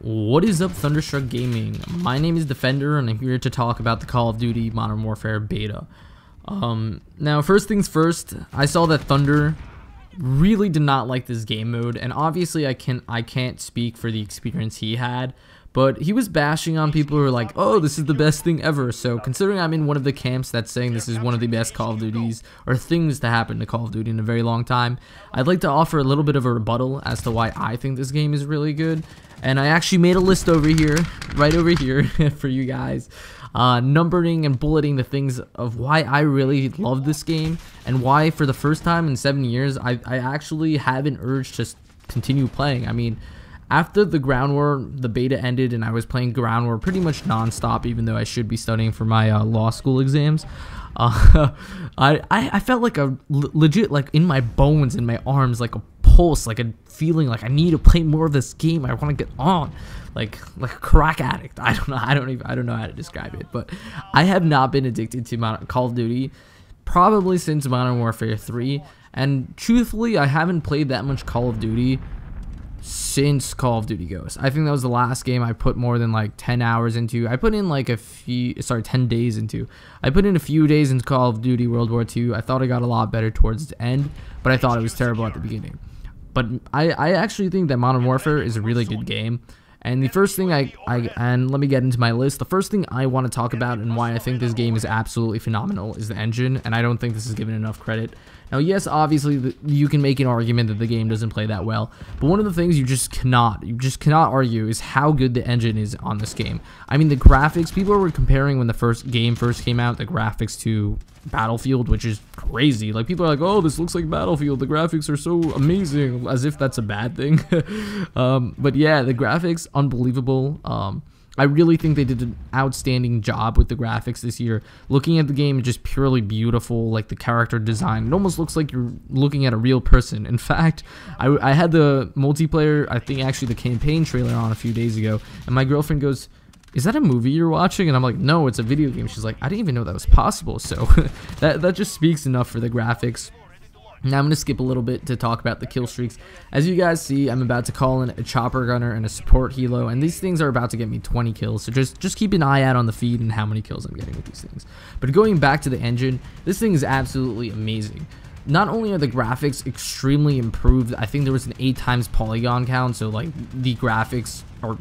What is up Thunderstruck Gaming? My name is Defender and I'm here to talk about the Call of Duty Modern Warfare beta. Um, now first things first, I saw that Thunder really did not like this game mode and obviously I can I can't speak for the experience he had but he was bashing on people who are like, oh, this is the best thing ever. So considering I'm in one of the camps that's saying this is one of the best Call of Duties or things to happen to Call of Duty in a very long time, I'd like to offer a little bit of a rebuttal as to why I think this game is really good. And I actually made a list over here, right over here for you guys, uh, numbering and bulleting the things of why I really love this game and why for the first time in seven years, I, I actually have an urge to continue playing. I mean, after the ground war, the beta ended, and I was playing ground war pretty much nonstop, even though I should be studying for my uh, law school exams. Uh, I, I, felt like a legit like in my bones, in my arms, like a pulse, like a feeling like I need to play more of this game. I want to get on, like like a crack addict. I don't know. I don't even. I don't know how to describe it, but I have not been addicted to Call of Duty probably since Modern Warfare 3. And truthfully, I haven't played that much Call of Duty since Call of Duty Ghosts. I think that was the last game I put more than like 10 hours into. I put in like a few, sorry, 10 days into. I put in a few days into Call of Duty World War II. I thought I got a lot better towards the end, but I thought it was terrible at the beginning. But I, I actually think that Modern Warfare is a really good game. And the first thing I, I, and let me get into my list. The first thing I want to talk about and why I think this game is absolutely phenomenal is the engine, and I don't think this is given enough credit. Now, yes, obviously, you can make an argument that the game doesn't play that well, but one of the things you just cannot, you just cannot argue is how good the engine is on this game. I mean, the graphics, people were comparing when the first game first came out, the graphics to Battlefield, which is crazy. Like, people are like, oh, this looks like Battlefield, the graphics are so amazing, as if that's a bad thing. um, but yeah, the graphics, unbelievable. Um, I really think they did an outstanding job with the graphics this year. Looking at the game, just purely beautiful, like the character design. It almost looks like you're looking at a real person. In fact, I, I had the multiplayer, I think actually the campaign trailer on a few days ago, and my girlfriend goes, is that a movie you're watching? And I'm like, no, it's a video game. She's like, I didn't even know that was possible. So that, that just speaks enough for the graphics. Now I'm going to skip a little bit to talk about the kill streaks. As you guys see, I'm about to call in a chopper gunner and a support helo, and these things are about to get me 20 kills, so just, just keep an eye out on the feed and how many kills I'm getting with these things. But going back to the engine, this thing is absolutely amazing. Not only are the graphics extremely improved, I think there was an 8 times polygon count, so like the graphics are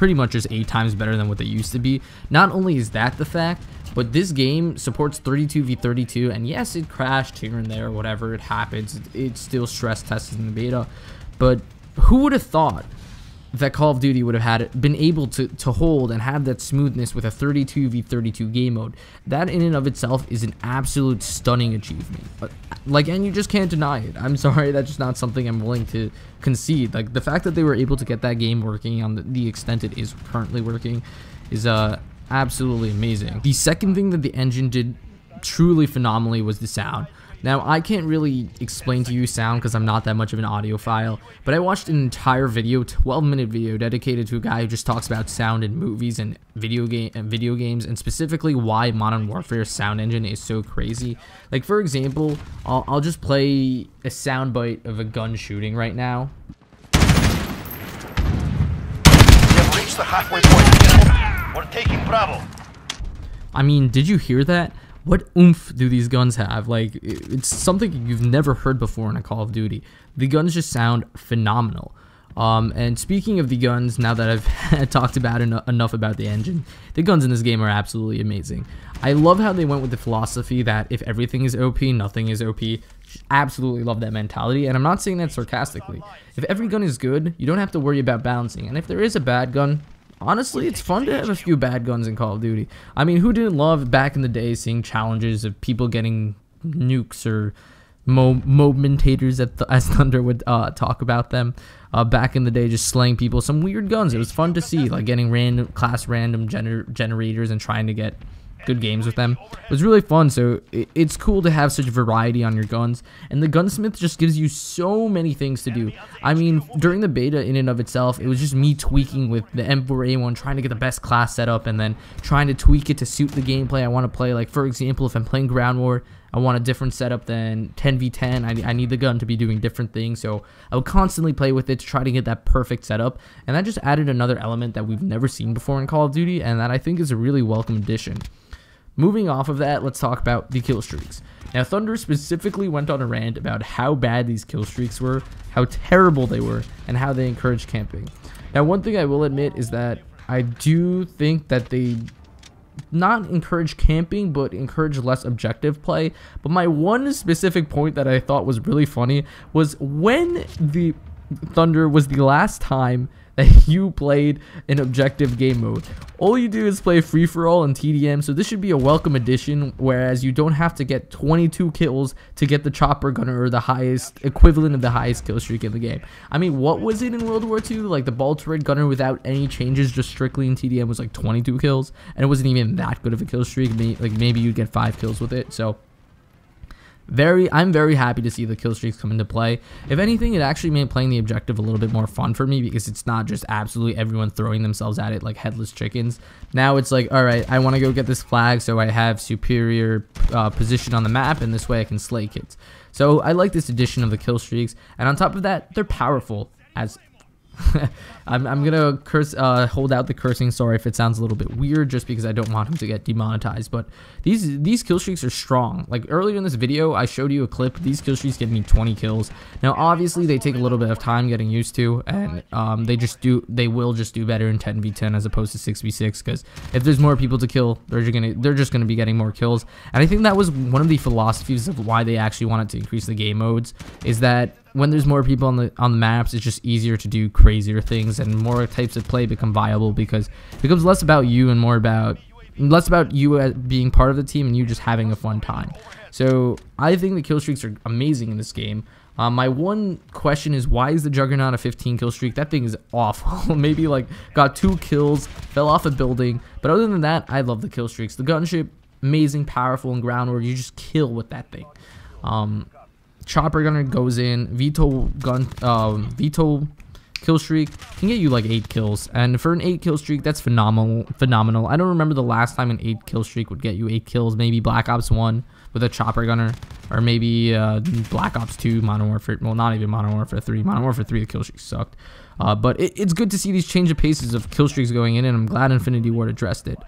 pretty much just 8 times better than what they used to be. Not only is that the fact, but this game supports 32v32, and yes, it crashed here and there, whatever, it happens. It's still stress tested in the beta. But who would have thought that Call of Duty would have had been able to, to hold and have that smoothness with a 32v32 game mode. That in and of itself is an absolute stunning achievement. But, like, and you just can't deny it. I'm sorry, that's just not something I'm willing to concede. Like, the fact that they were able to get that game working on the, the extent it is currently working is uh, absolutely amazing. The second thing that the engine did truly phenomenally was the sound. Now, I can't really explain to you sound because I'm not that much of an audiophile, but I watched an entire video, 12 minute video, dedicated to a guy who just talks about sound in movies and video game and video games, and specifically why Modern Warfare sound engine is so crazy. Like, for example, I'll, I'll just play a soundbite of a gun shooting right now. Have reached the halfway point. We're taking Bravo. I mean, did you hear that? What oomph do these guns have? Like, it's something you've never heard before in a Call of Duty. The guns just sound phenomenal. Um, and speaking of the guns, now that I've talked about en enough about the engine, the guns in this game are absolutely amazing. I love how they went with the philosophy that if everything is OP, nothing is OP. Absolutely love that mentality, and I'm not saying that sarcastically. If every gun is good, you don't have to worry about balancing, and if there is a bad gun, honestly, it's fun to have a few bad guns in Call of Duty. I mean, who didn't love back in the day seeing challenges of people getting nukes or mo momentators, as Thunder would uh, talk about them uh, back in the day, just slaying people. Some weird guns. It was fun to see, like getting random class random gener generators and trying to get good games with them. It was really fun, so it's cool to have such variety on your guns, and the gunsmith just gives you so many things to do. I mean, during the beta in and of itself, it was just me tweaking with the M4A1, trying to get the best class setup, and then trying to tweak it to suit the gameplay I want to play. Like, for example, if I'm playing Ground War, I want a different setup than 10v10. I, I need the gun to be doing different things. So I would constantly play with it to try to get that perfect setup. And that just added another element that we've never seen before in Call of Duty and that I think is a really welcome addition. Moving off of that, let's talk about the kill streaks. Now, Thunder specifically went on a rant about how bad these kill streaks were, how terrible they were, and how they encouraged camping. Now, one thing I will admit is that I do think that they not encourage camping, but encourage less objective play. But my one specific point that I thought was really funny was when the Thunder was the last time you played an objective game mode. All you do is play free for all and TDM, so this should be a welcome addition, whereas you don't have to get 22 kills to get the chopper gunner or the highest equivalent of the highest kill streak in the game. I mean, what was it in World War II? Like the ball turret gunner without any changes, just strictly in TDM was like 22 kills, and it wasn't even that good of a kill streak. Like maybe you'd get five kills with it. So very i'm very happy to see the kill streaks come into play. If anything it actually made playing the objective a little bit more fun for me because it's not just absolutely everyone throwing themselves at it like headless chickens. Now it's like all right i want to go get this flag so i have superior uh, position on the map and this way i can slay kids. So i like this addition of the kill streaks and on top of that they're powerful as I'm, I'm gonna curse, uh, hold out the cursing. Sorry if it sounds a little bit weird, just because I don't want him to get demonetized. But these these kill streaks are strong. Like earlier in this video, I showed you a clip. These kill streaks get me 20 kills. Now, obviously, they take a little bit of time getting used to, and um, they just do they will just do better in 10v10 as opposed to 6v6. Because if there's more people to kill, they're just gonna they're just gonna be getting more kills. And I think that was one of the philosophies of why they actually wanted to increase the game modes. Is that when there's more people on the on the maps, it's just easier to do crazier things and more types of play become viable because it becomes less about you and more about less about you being part of the team and you just having a fun time. So I think the kill streaks are amazing in this game. Um, my one question is why is the Juggernaut a 15 kill streak? That thing is awful. Maybe like got two kills, fell off a building, but other than that, I love the kill streaks. The gunship, amazing, powerful, and ground war you just kill with that thing. Um, chopper gunner goes in, VTOL gun, um, VTOL kill streak can get you like eight kills. And for an eight kill streak that's phenomenal phenomenal. I don't remember the last time an eight kill streak would get you eight kills. Maybe black ops 1 with a chopper gunner or maybe uh, black ops 2 modern warfare well not even modern warfare 3 modern warfare 3 the kill streak sucked. Uh, but it, it's good to see these change of paces of kill streaks going in and i'm glad infinity ward addressed it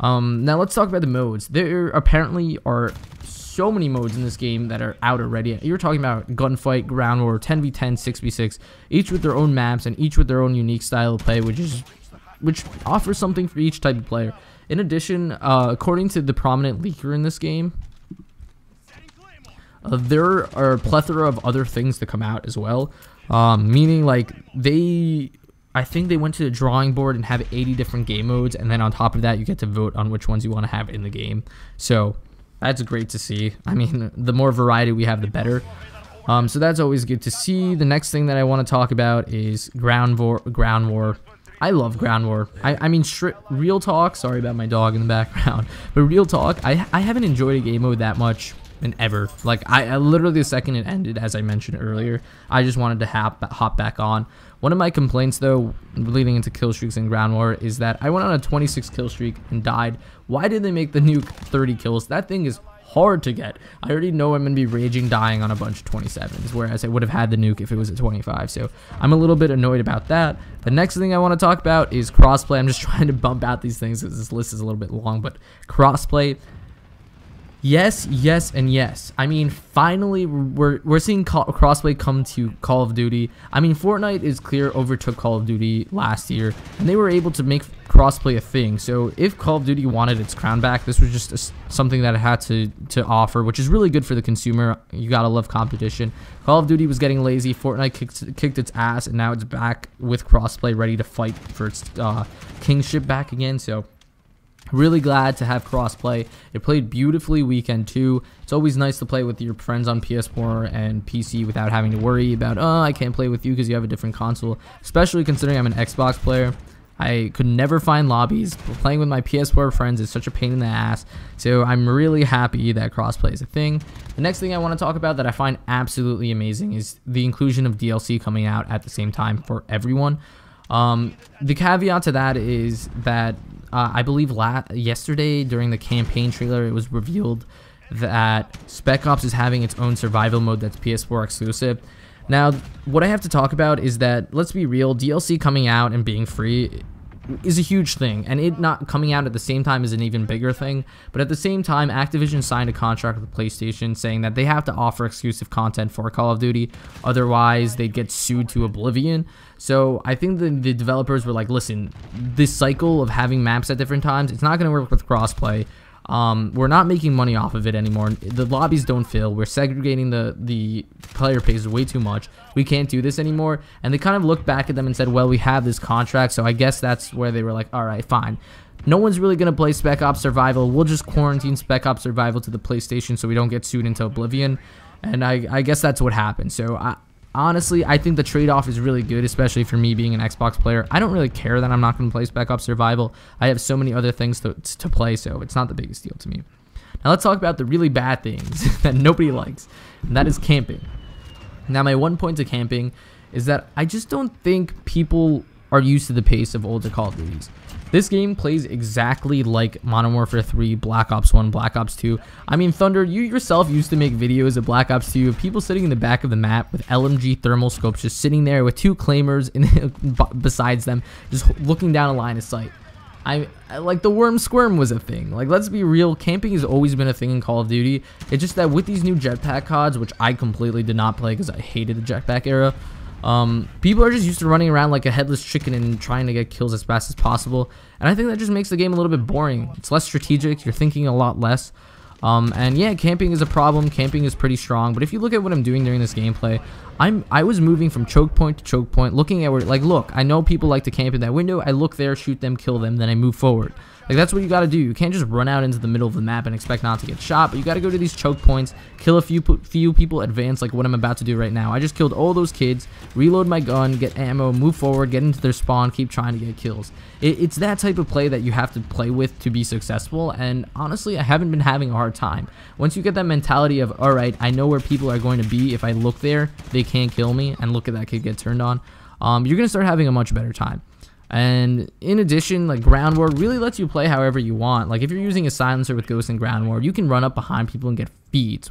um, now let's talk about the modes there apparently are so many modes in this game that are out already. You're talking about gunfight, ground war, 10v10, 6v6, each with their own maps and each with their own unique style of play, which is which offers something for each type of player. In addition, uh, according to the prominent leaker in this game, uh, there are a plethora of other things to come out as well. Um, meaning, like, they I think they went to the drawing board and have 80 different game modes, and then on top of that, you get to vote on which ones you want to have in the game. So that's great to see. I mean, the more variety we have, the better. Um, so that's always good to see. The next thing that I want to talk about is ground war. Ground war. I love ground war. I, I mean, real talk. Sorry about my dog in the background, but real talk. I I haven't enjoyed a game mode that much in ever. Like I, I literally the second it ended, as I mentioned earlier, I just wanted to hop hop back on. One of my complaints, though, leading into kill streaks in Ground War, is that I went on a 26 kill streak and died. Why did they make the nuke 30 kills? That thing is hard to get. I already know I'm going to be raging dying on a bunch of 27s, whereas I would have had the nuke if it was at 25. So I'm a little bit annoyed about that. The next thing I want to talk about is crossplay. I'm just trying to bump out these things because this list is a little bit long, but crossplay Yes, yes, and yes. I mean, finally, we're we're seeing crossplay come to Call of Duty. I mean, Fortnite is clear overtook Call of Duty last year, and they were able to make crossplay a thing. So if Call of Duty wanted its crown back, this was just a, something that it had to to offer, which is really good for the consumer. You gotta love competition. Call of Duty was getting lazy. Fortnite kicked kicked its ass, and now it's back with crossplay, ready to fight for its uh, kingship back again. So Really glad to have crossplay. It played beautifully weekend two. It's always nice to play with your friends on PS4 and PC without having to worry about, oh, I can't play with you because you have a different console. Especially considering I'm an Xbox player. I could never find lobbies. Playing with my PS4 friends is such a pain in the ass. So I'm really happy that crossplay is a thing. The next thing I want to talk about that I find absolutely amazing is the inclusion of DLC coming out at the same time for everyone. Um, the caveat to that is that uh, I believe la- yesterday during the campaign trailer, it was revealed that Spec Ops is having its own survival mode that's PS4 exclusive. Now, what I have to talk about is that, let's be real, DLC coming out and being free is a huge thing, and it not coming out at the same time is an even bigger thing. But at the same time, Activision signed a contract with PlayStation saying that they have to offer exclusive content for Call of Duty, otherwise they'd get sued to oblivion. So I think the, the developers were like, listen, this cycle of having maps at different times, it's not going to work with crossplay. Um, we're not making money off of it anymore. The lobbies don't fill. We're segregating the the player pays way too much. We can't do this anymore. And they kind of looked back at them and said, well, we have this contract. So I guess that's where they were like, all right, fine. No one's really going to play Spec Ops Survival. We'll just quarantine Spec Ops Survival to the PlayStation so we don't get sued into oblivion. And I, I guess that's what happened. So I, honestly, I think the trade-off is really good, especially for me being an Xbox player. I don't really care that I'm not going to play Spec Ops Survival. I have so many other things to, to play, so it's not the biggest deal to me. Now let's talk about the really bad things that nobody likes, and that is camping. Now my one point to camping is that I just don't think people are used to the pace of older Call of Duties. This game plays exactly like Modern Warfare 3, Black Ops 1, Black Ops 2. I mean, Thunder, you yourself used to make videos of Black Ops 2 of people sitting in the back of the map with LMG thermal scopes just sitting there with two Claymores in, besides them, just looking down a line of sight. I like the worm squirm was a thing. Like let's be real, camping has always been a thing in Call of Duty. It's just that with these new jetpack CODs, which I completely did not play because I hated the jetpack era, um, people are just used to running around like a headless chicken and trying to get kills as fast as possible. And I think that just makes the game a little bit boring. It's less strategic. You're thinking a lot less. Um, and yeah, camping is a problem. Camping is pretty strong. But if you look at what I'm doing during this gameplay, I'm I was moving from choke point to choke point, looking at where like look, I know people like to camp in that window. I look there, shoot them, kill them, then I move forward. Like that's what you got to do. You can't just run out into the middle of the map and expect not to get shot, but you got to go to these choke points, kill a few few people, advance like what I'm about to do right now. I just killed all those kids, reload my gun, get ammo, move forward, get into their spawn, keep trying to get kills. It, it's that type of play that you have to play with to be successful, and honestly, I haven't been having a hard time. Once you get that mentality of, all right, I know where people are going to be. If I look there, they can't kill me, and look at that kid get turned on. Um, you're gonna start having a much better time. And in addition, like Ground War really lets you play however you want. Like if you're using a silencer with Ghost and Ground War, you can run up behind people and get beat.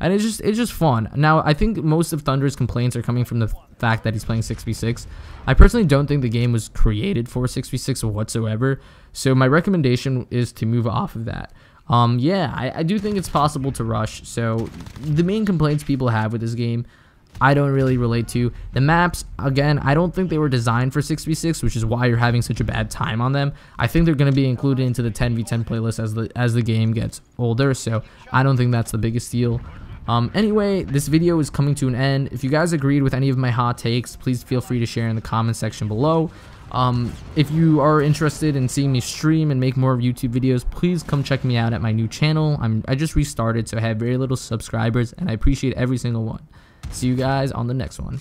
And it's just it's just fun. Now I think most of Thunder's complaints are coming from the fact that he's playing 6v6. I personally don't think the game was created for 6v6 whatsoever. So my recommendation is to move off of that. Um, yeah, I, I do think it's possible to rush. So the main complaints people have with this game I don't really relate to. The maps, again, I don't think they were designed for 6v6, which is why you're having such a bad time on them. I think they're going to be included into the 10v10 playlist as the as the game gets older, so I don't think that's the biggest deal. Um, anyway, this video is coming to an end. If you guys agreed with any of my hot takes, please feel free to share in the comment section below. Um, if you are interested in seeing me stream and make more YouTube videos, please come check me out at my new channel. I'm, I just restarted, so I have very little subscribers, and I appreciate every single one. See you guys on the next one.